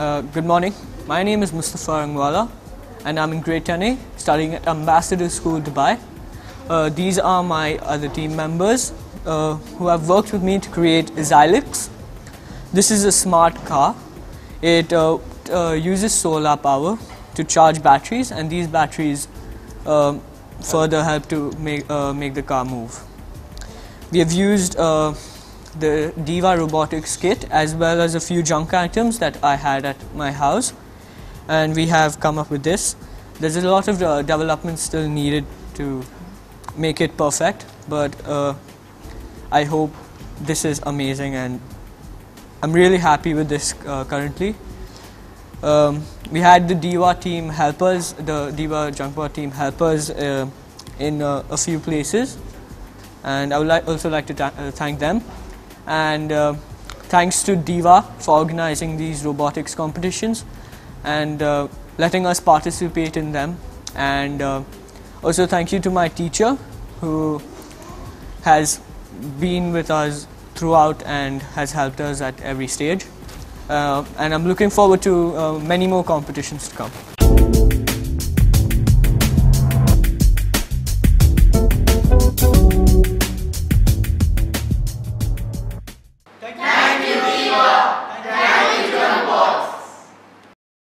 Uh, good morning. My name is Mustafa Rangwala and I'm in grade 10A studying at Ambassador School, Dubai. Uh, these are my other team members uh, who have worked with me to create Xylix. This is a smart car. It uh, uh, uses solar power to charge batteries and these batteries um, further help to make, make the car move. We have used the Diva robotics kit as well as a few junk items that I had at my house and we have come up with this. There's a lot of uh, development still needed to make it perfect but uh, I hope this is amazing and I'm really happy with this uh, currently. Um, we had the Diva team help us, the Diva Junkbot team help us uh, in uh, a few places and I would like also like to ta- uh, thank them and uh, thanks to Diva for organizing these robotics competitions and uh, letting us participate in them and uh, also thank you to my teacher who has been with us throughout and has helped us at every stage uh, and I'm looking forward to uh, many more competitions to come.